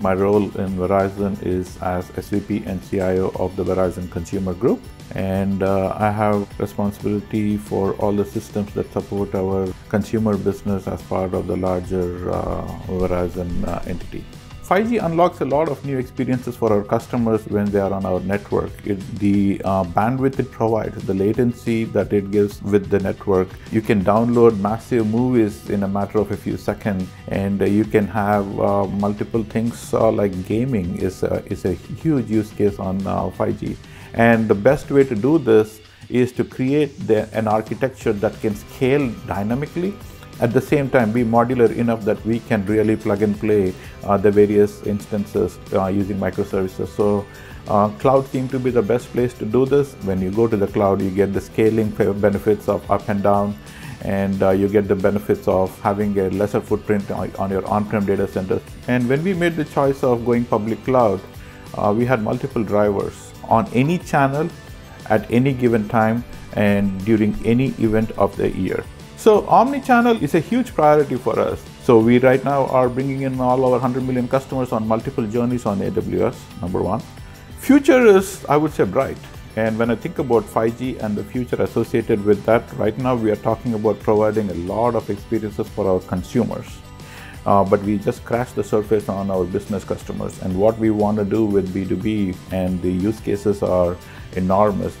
My role in Verizon is as SVP and CIO of the Verizon Consumer Group, and uh, I have responsibility for all the systems that support our consumer business as part of the larger uh, Verizon uh, entity. 5G unlocks a lot of new experiences for our customers when they are on our network. It, the uh, bandwidth it provides, the latency that it gives with the network. You can download massive movies in a matter of a few seconds, and uh, you can have uh, multiple things uh, like gaming is a, is a huge use case on 5G. Uh, and the best way to do this is to create the, an architecture that can scale dynamically at the same time be modular enough that we can really plug and play uh, the various instances uh, using microservices. So uh, cloud seemed to be the best place to do this. When you go to the cloud, you get the scaling benefits of up and down, and uh, you get the benefits of having a lesser footprint on, on your on-prem data centers. And when we made the choice of going public cloud, uh, we had multiple drivers on any channel at any given time and during any event of the year. So omni-channel is a huge priority for us. So we right now are bringing in all our 100 million customers on multiple journeys on AWS, number one. Future is, I would say, bright. And when I think about 5G and the future associated with that, right now we are talking about providing a lot of experiences for our consumers. Uh, but we just scratched the surface on our business customers and what we want to do with B2B and the use cases are enormous.